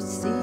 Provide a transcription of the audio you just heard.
See.